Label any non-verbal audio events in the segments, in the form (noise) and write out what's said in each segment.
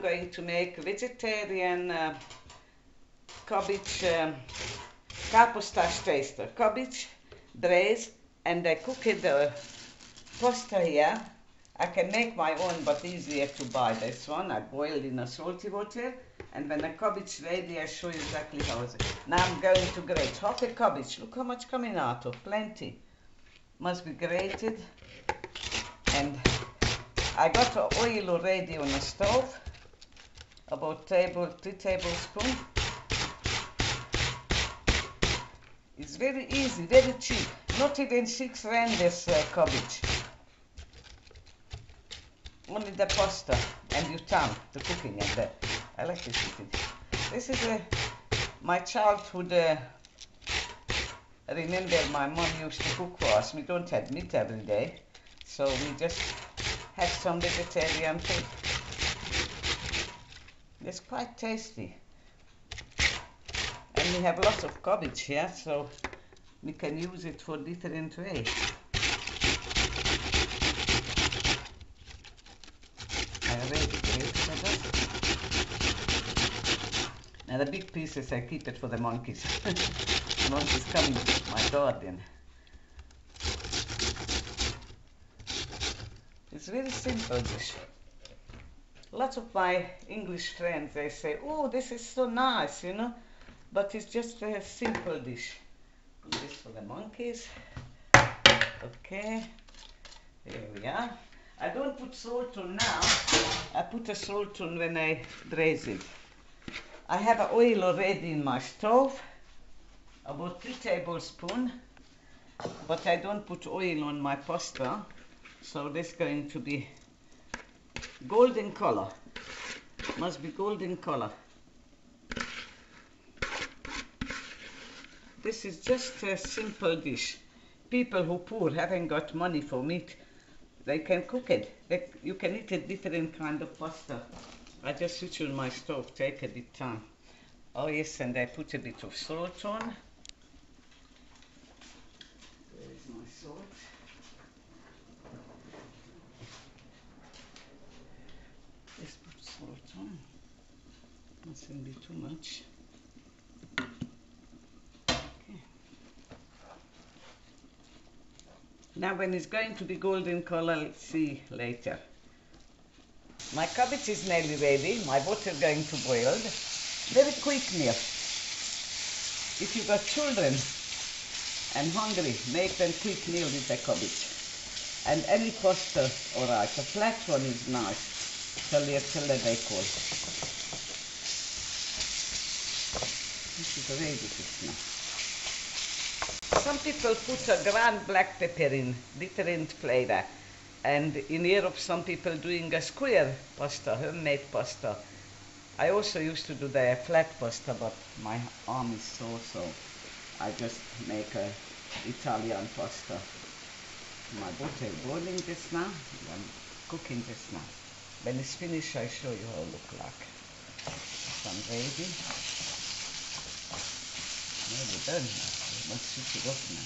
going to make vegetarian uh, cabbage um, tészta. Cabbage, braised, and I cook it the pasta here. I can make my own, but easier to buy this one. I boil in a salty water, and when the cabbage ready, I show you exactly how it's. Now I'm going to grate half a cabbage. Look how much coming out of, plenty. Must be grated, and I got the oil already on the stove, about table three tablespoons. It's very easy, very cheap. Not even six rand this uh, cabbage. Only the pasta and your time the cooking and the like This cooking. This is uh, my childhood. Uh, I remember my mom used to cook for us. We don't have meat every day, so we just have some vegetarian food. It's quite tasty. And we have lots of cabbage here, so we can use it for different ways. Now the big pieces I keep it for the monkeys. (laughs) the monkeys coming to my garden. It's very simple dish. Lots of my English friends they say, "Oh, this is so nice," you know, but it's just a simple dish. This for the monkeys. Okay, here we are. I don't put salt on now. I put a salt on when I braise it. I have a oil already in my stove, about three tablespoons, but I don't put oil on my pasta, so this is going to be golden color. Must be golden color. This is just a simple dish. People who poor haven't got money for meat, they can cook it. They, you can eat a different kind of pasta. I just switch on my stove, take a bit time. Oh yes, and I put a bit of salt on. Where is my salt? Just put salt on. Mustn't be too much. Okay. Now when it's going to be golden color, let's see later. My cabbage is nearly ready. My water going to boil. Very quick meal. If you got children and hungry, make them quick meal with the cabbage. And any pasta, alright. A flat one is nice. Tagliatelle they call. This is Some people put a ground black pepper in, different flavor. And in Europe, some people doing a square pasta, homemade pasta. I also used to do the flat pasta, but my arm is sore, so I just make a Italian pasta. My butter boiling just now. I'm cooking just now. When it's finished, I show you how it look like. I'm ready. Let's switch it off now.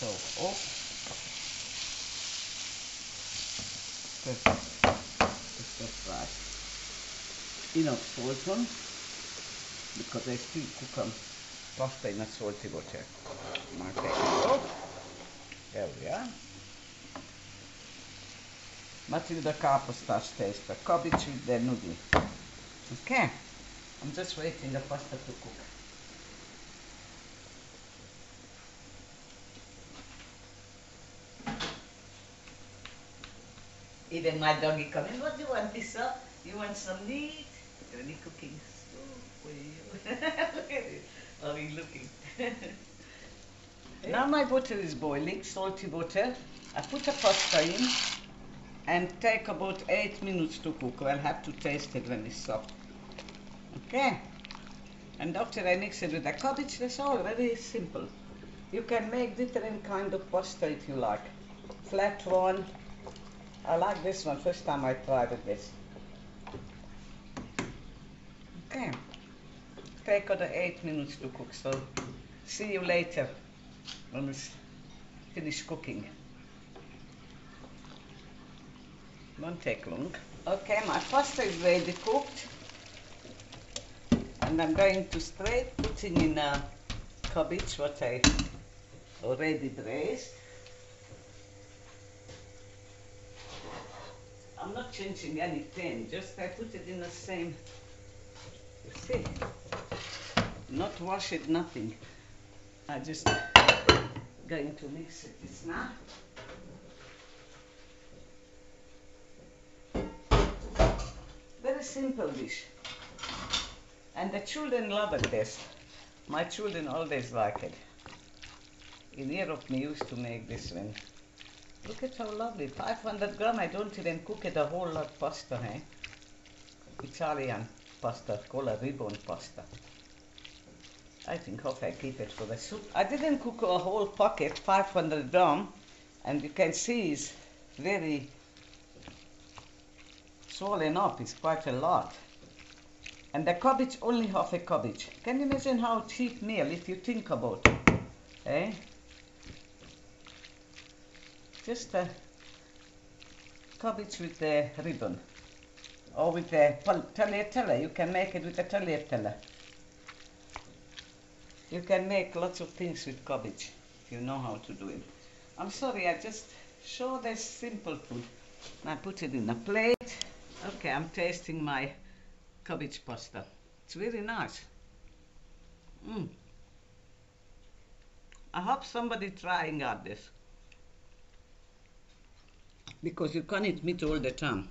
So off. Perfect. Just that right. Enough salt on because I still cook um, pasta in a salty water. It off. There we are. Matilda Káposztás tészta, the cabbage with the noodle. Okay, I'm just waiting the pasta to cook. Even my doggy coming, what do you want, Lisa? You want some meat? Really cooking soup you. (laughs) Look at it. How he looking. now my water is boiling, salty water. I put a pasta in and take about eight minutes to cook. I'll have to taste it when it's soft. Okay. And after I mix it with the cabbage, that's all very simple. You can make different kind of pasta if you like. Flat one. I like this one. First time I tried it this. Okay. Take other eight minutes to cook. So see you later when it's finished cooking. Won't take long. Okay, my pasta is ready cooked. And I'm going to straight putting in a cabbage what I already braised. I'm not changing anything, just I put it in the same, you see, not wash it, nothing. I just going to mix it it's not. Very simple dish. And the children love it this. My children always like it. In Europe, we used to make this one. Look at how lovely. 500 gram. I don't even cook it a whole lot pasta, eh? Italian pasta, called a ribbon pasta. I think hope I keep it for the soup. I didn't cook a whole pocket, 500 gram, and you can see it's very swollen up. It's quite a lot. And the cabbage, only half a cabbage. Can you imagine how cheap meal if you think about it? Eh? Just a cabbage with the ribbon. Or with the tagliatelle. You can make it with the tagliatelle. You can make lots of things with cabbage if you know how to do it. I'm sorry, I just show this simple food. I put it in a plate. Okay, I'm tasting my cabbage pasta. It's really nice. Mm. I hope somebody trying out this. Because you can't meat all the time.